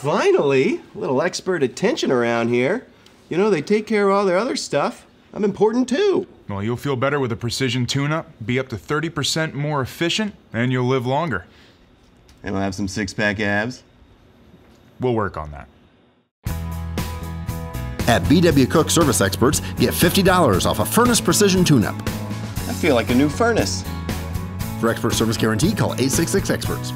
Finally, a little expert attention around here. You know, they take care of all their other stuff. I'm important too. Well, you'll feel better with a precision tune-up, be up to 30% more efficient, and you'll live longer. And we'll have some six-pack abs. We'll work on that. At BW Cook Service Experts, get $50 off a furnace precision tune-up. I feel like a new furnace. For expert service guarantee, call 866 Experts.